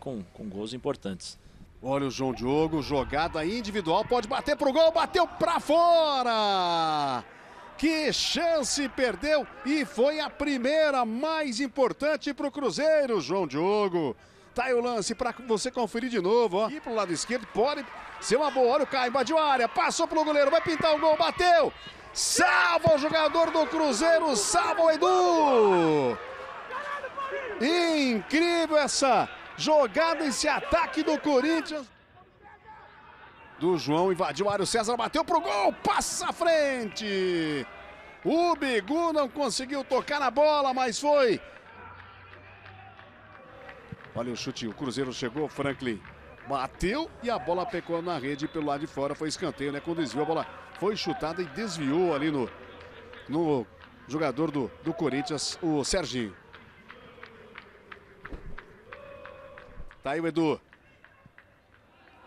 com, com gols importantes. Olha o João Diogo, jogada individual, pode bater pro gol, bateu pra fora! Que chance perdeu e foi a primeira mais importante pro Cruzeiro, João Diogo. Tá aí o lance para você conferir de novo, ó. E pro lado esquerdo pode ser uma boa. Olha o Caio, invadiu a área, passou pro goleiro, vai pintar o gol, bateu! Salva o jogador do Cruzeiro, salva o Edu! Incrível essa jogada, esse ataque do Corinthians. Do João, invadiu a o César bateu pro gol, passa à frente. O Bigu não conseguiu tocar na bola, mas foi. Olha o chute, o Cruzeiro chegou, Franklin bateu e a bola pecou na rede pelo lado de fora, foi escanteio, né? Quando desviou, a bola foi chutada e desviou ali no, no jogador do, do Corinthians, o Serginho. Tá aí o Edu.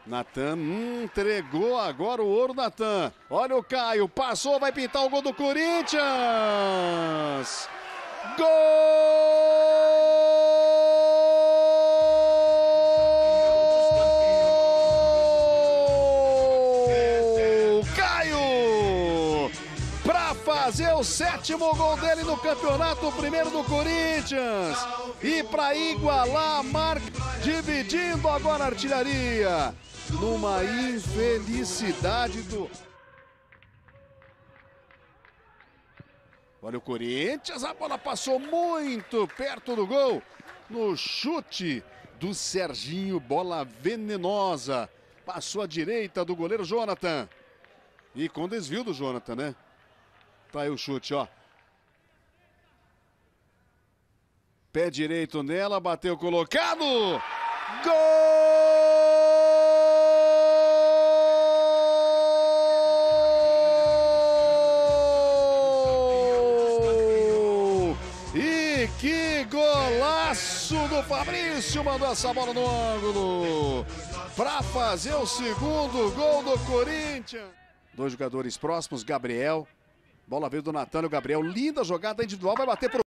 Natan entregou agora o ouro, Natan. Olha o Caio, passou, vai pintar o gol do Corinthians. Gol! Fazer o sétimo gol dele no campeonato, o primeiro do Corinthians. E para igualar a marca, dividindo agora a artilharia numa infelicidade do. Olha o Corinthians, a bola passou muito perto do gol. No chute do Serginho, bola venenosa. Passou à direita do goleiro Jonathan. E com desvio do Jonathan, né? Tá aí o chute, ó. Pé direito nela, bateu colocado. Gol! E que golaço do Fabrício! Mandou essa bola no ângulo para fazer o segundo gol do Corinthians. Dois jogadores próximos, Gabriel. Bola veio do Natânio Gabriel. Linda jogada individual, vai bater pro